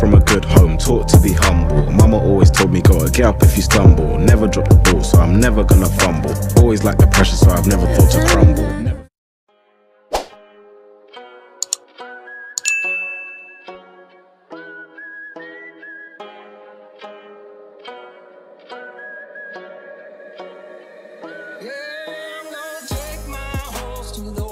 from a good home, taught to be humble. Mama always told me, gotta get up if you stumble. Never drop the ball, so I'm never gonna fumble. Always like the pressure, so I've never thought to crumble. to the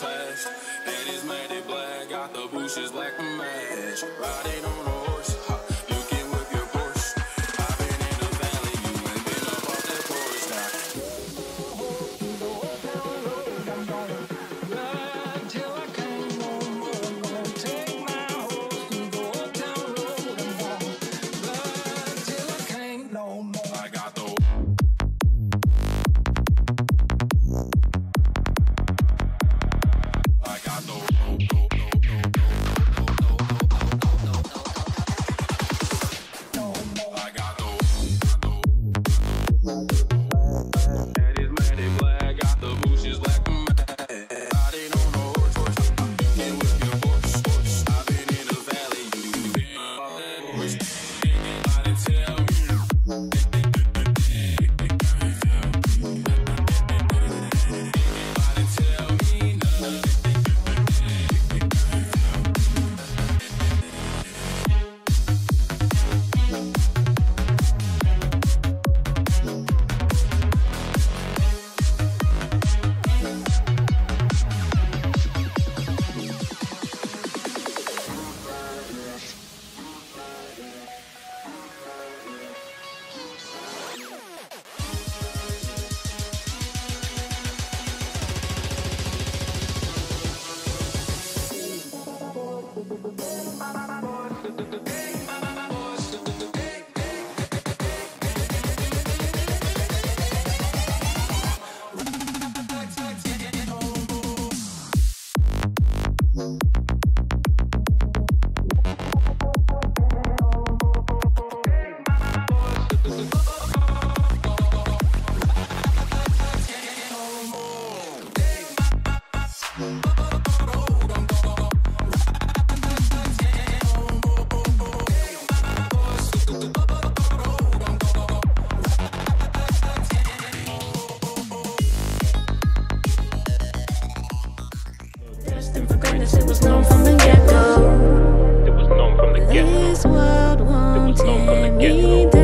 class. That is made it black, got the bushes black and match. Riding on you from the get go. It was love from the get go.